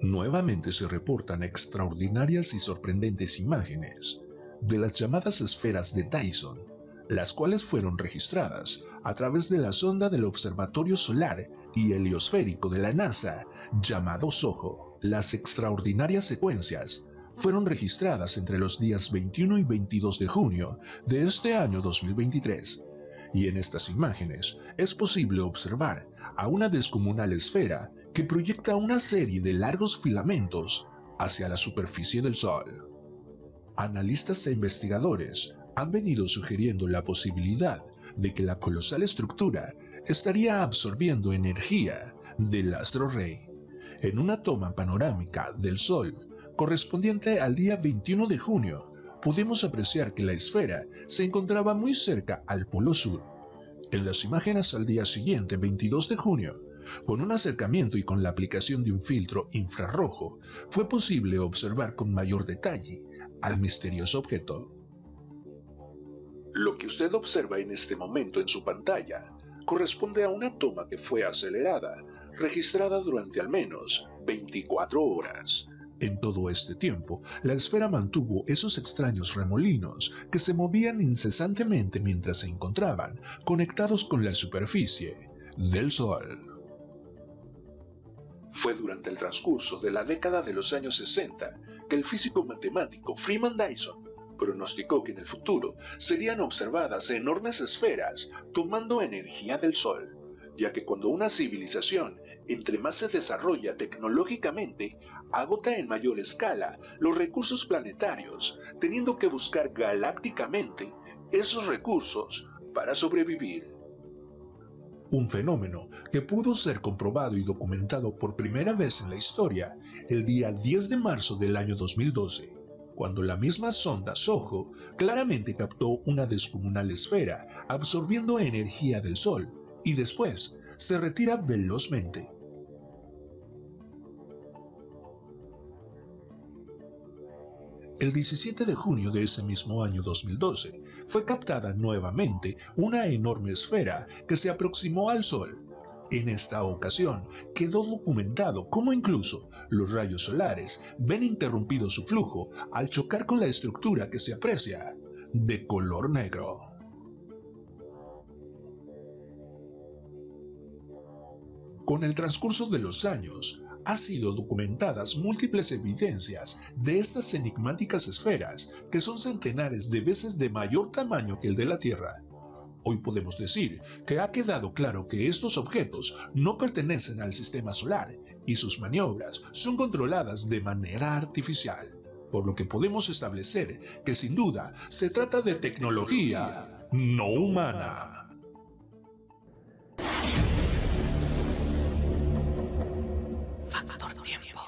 Nuevamente se reportan extraordinarias y sorprendentes imágenes de las llamadas esferas de Dyson, las cuales fueron registradas a través de la sonda del Observatorio Solar y Heliosférico de la NASA, llamado SOHO. Las extraordinarias secuencias fueron registradas entre los días 21 y 22 de junio de este año 2023, y en estas imágenes es posible observar a una descomunal esfera que proyecta una serie de largos filamentos hacia la superficie del Sol. Analistas e investigadores han venido sugiriendo la posibilidad de que la colosal estructura estaría absorbiendo energía del astro rey. En una toma panorámica del Sol correspondiente al día 21 de junio, pudimos apreciar que la esfera se encontraba muy cerca al polo sur. En las imágenes al día siguiente, 22 de junio, con un acercamiento y con la aplicación de un filtro infrarrojo, fue posible observar con mayor detalle al misterioso objeto. Lo que usted observa en este momento en su pantalla corresponde a una toma que fue acelerada, registrada durante al menos 24 horas. En todo este tiempo, la esfera mantuvo esos extraños remolinos que se movían incesantemente mientras se encontraban conectados con la superficie del Sol. Fue durante el transcurso de la década de los años 60 que el físico matemático Freeman Dyson pronosticó que en el futuro serían observadas enormes esferas tomando energía del Sol ya que cuando una civilización entre más se desarrolla tecnológicamente, agota en mayor escala los recursos planetarios, teniendo que buscar galácticamente esos recursos para sobrevivir. Un fenómeno que pudo ser comprobado y documentado por primera vez en la historia el día 10 de marzo del año 2012, cuando la misma sonda SOHO claramente captó una descomunal esfera absorbiendo energía del Sol y después se retira velozmente. El 17 de junio de ese mismo año 2012 fue captada nuevamente una enorme esfera que se aproximó al Sol. En esta ocasión quedó documentado cómo incluso los rayos solares ven interrumpido su flujo al chocar con la estructura que se aprecia de color negro. Con el transcurso de los años, ha sido documentadas múltiples evidencias de estas enigmáticas esferas que son centenares de veces de mayor tamaño que el de la Tierra. Hoy podemos decir que ha quedado claro que estos objetos no pertenecen al sistema solar y sus maniobras son controladas de manera artificial, por lo que podemos establecer que sin duda se trata de tecnología no humana. Tiempo.